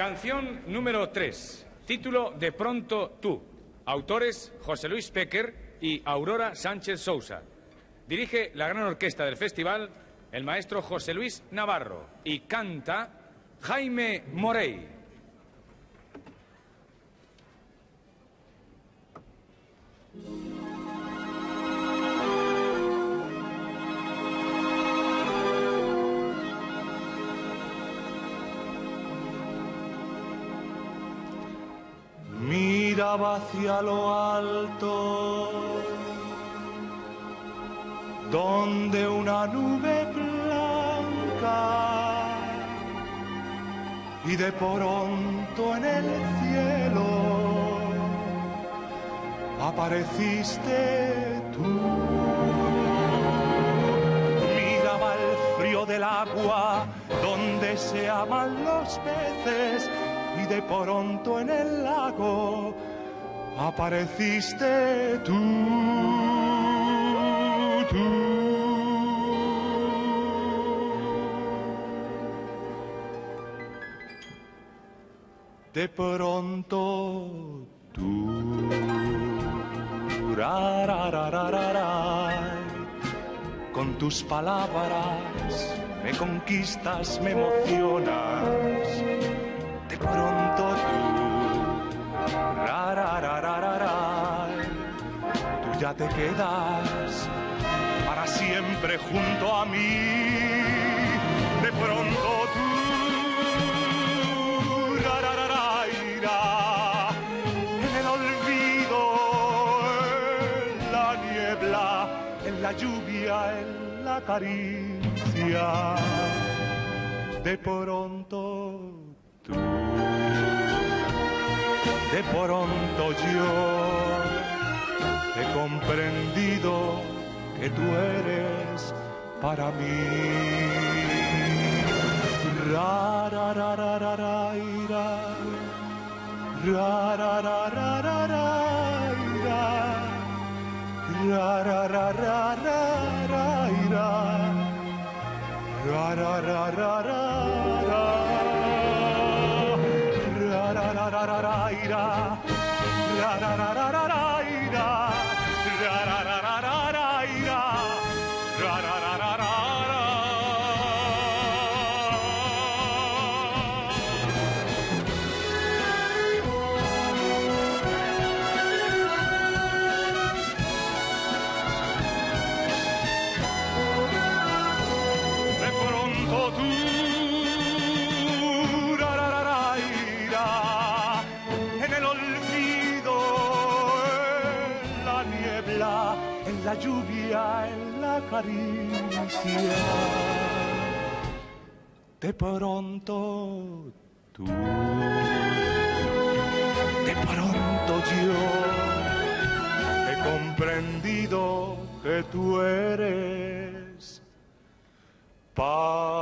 Canción número 3. Título De pronto tú. Autores José Luis Pecker y Aurora Sánchez Sousa. Dirige la gran orquesta del festival el maestro José Luis Navarro y canta Jaime Morey. Miraba hacia lo alto, donde una nube blanca y de pronto en el cielo apareciste tú. Miraba el frío del agua donde se aman los peces de pronto en el lago apareciste tú. tú. De pronto tú, con tus palabras me conquistas, me emocionas. De pronto te quedas para siempre junto a mí. De pronto tú, ra, ira, en el olvido, en la niebla, en la lluvia, en la caricia. De pronto tú, de pronto yo he comprendido que tú eres para mí. Ra, ra, ra, ra, ra, ra. Ra, ra, ra, ra, ra, ra. Ra, ra. Ra, ra, ra, ra, ra, ra. De pronto tú, la lluvia, en la caricia. De pronto tú, de pronto yo he comprendido que tú eres mí.